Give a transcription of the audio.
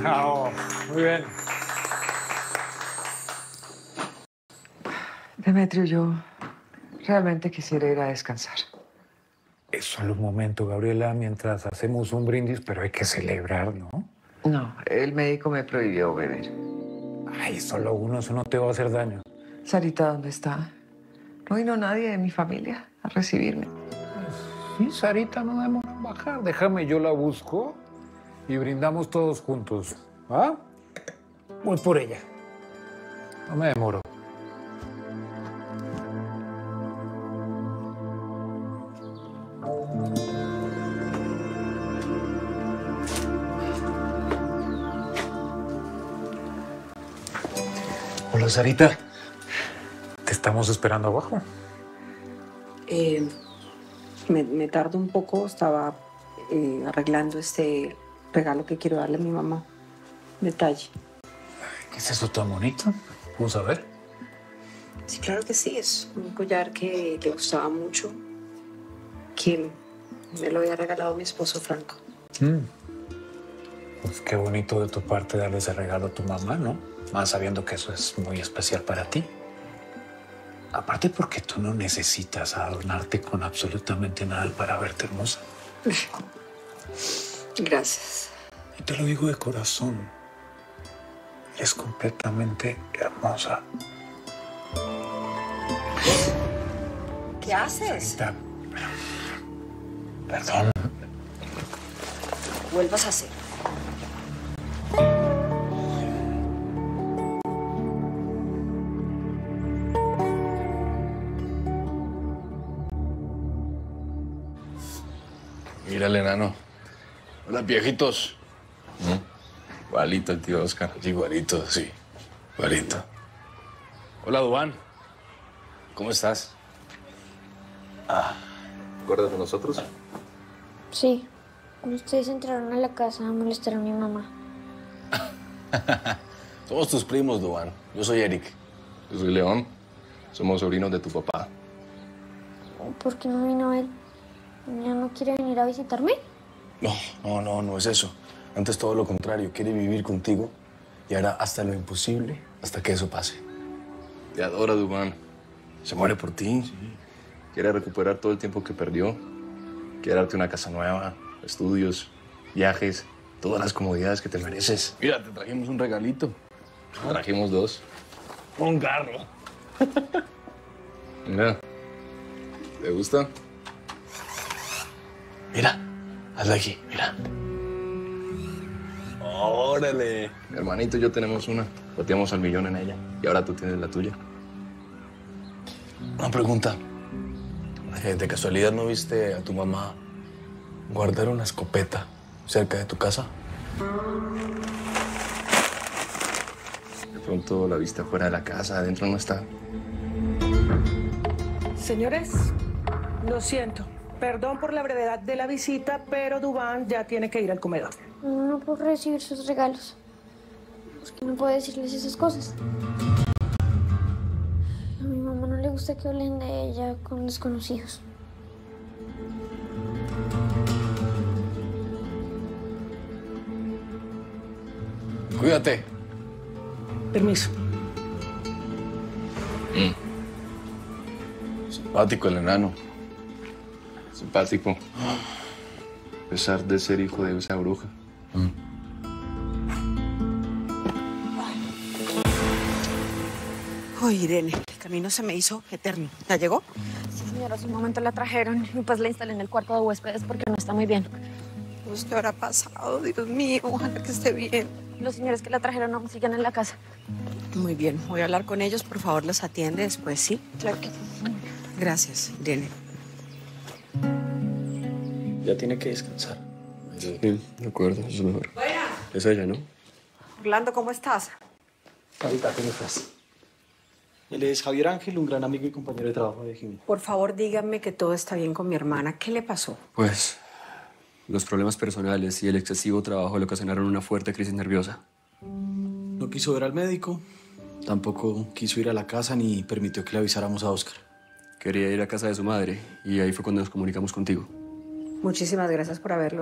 Bravo, muy bien. Demetrio, yo realmente quisiera ir a descansar. Es solo un momento, Gabriela, mientras hacemos un brindis, pero hay que celebrar, ¿no? No, el médico me prohibió beber. Ay, solo uno, eso no te va a hacer daño. Sarita, ¿dónde está? No vino nadie de mi familia a recibirme. Sí, Sarita no en bajar. Déjame, yo la busco y brindamos todos juntos. ¿Ah? Voy por ella. No me demoro. Hola, Sarita. Te estamos esperando abajo. Eh, me, me tardo un poco, estaba eh, arreglando este regalo que quiero darle a mi mamá. Detalle. ¿Qué es eso tan bonito? Vamos a ver. Sí, claro que sí, es un collar que le gustaba mucho, que me lo había regalado mi esposo Franco. Mm. Pues qué bonito de tu parte darle ese regalo a tu mamá, ¿no? Más sabiendo que eso es muy especial para ti. Aparte porque tú no necesitas adornarte con absolutamente nada para verte hermosa. Gracias. Y te lo digo de corazón. Eres completamente hermosa. ¿Qué haces? Sarita, Perdón. Vuelvas a hacer. Mira el enano. Hola, viejitos. ¿Mm? Igualito el tío Oscar. Igualito, sí. Igualito. Hola, Dubán. ¿Cómo estás? Ah, ¿te acuerdas de nosotros? Sí. Cuando ustedes entraron a la casa a molestar a mi mamá. Somos tus primos, Dubán. Yo soy Eric. Yo soy León. Somos sobrinos de tu papá. ¿Por qué no vino él? ¿Ya no quiere venir a visitarme? No, no, no, no es eso. Antes todo lo contrario. Quiere vivir contigo y hará hasta lo imposible hasta que eso pase. Te adora, Dubán. Se muere por ti. Quiere recuperar todo el tiempo que perdió. Quiere darte una casa nueva, estudios, viajes, todas las comodidades que te mereces. Mira, te trajimos un regalito. Trajimos dos. Un carro. Mira. ¿Te gusta? Mira, hazla aquí, mira. Órale. Mi hermanito y yo tenemos una. Bateamos al millón en ella. Y ahora tú tienes la tuya. Una pregunta. Eh, ¿De casualidad no viste a tu mamá guardar una escopeta cerca de tu casa? De pronto la viste afuera de la casa, adentro no está. Señores, lo siento. Perdón por la brevedad de la visita, pero Dubán ya tiene que ir al comedor. No, no puedo recibir sus regalos. ¿Por qué no puedo decirles esas cosas? A mi mamá no le gusta que hablen de ella con desconocidos. Cuídate. Permiso. Simpático el enano. Simpático. A pesar de ser hijo de esa bruja. Oye, Irene, el camino se me hizo eterno. ¿Ya llegó? Sí, señora, hace un momento la trajeron y pues la instalé en el cuarto de huéspedes porque no está muy bien. Pues, ¿Qué habrá pasado? Dios mío, ojalá que esté bien. Los señores que la trajeron aún siguen en la casa. Muy bien, voy a hablar con ellos. Por favor, los atiende después, ¿sí? Claro que sí. Gracias, Irene. Ya tiene que descansar. Sí, de acuerdo, eso es mejor. Es ella, ¿no? Orlando, ¿cómo estás? Ahorita, ¿cómo estás? Él es Javier Ángel, un gran amigo y compañero de trabajo de Jimmy. Por favor, díganme que todo está bien con mi hermana. ¿Qué le pasó? Pues los problemas personales y el excesivo trabajo le ocasionaron una fuerte crisis nerviosa. No quiso ver al médico, tampoco quiso ir a la casa ni permitió que le avisáramos a Oscar. Quería ir a casa de su madre y ahí fue cuando nos comunicamos contigo. Muchísimas gracias por haberlo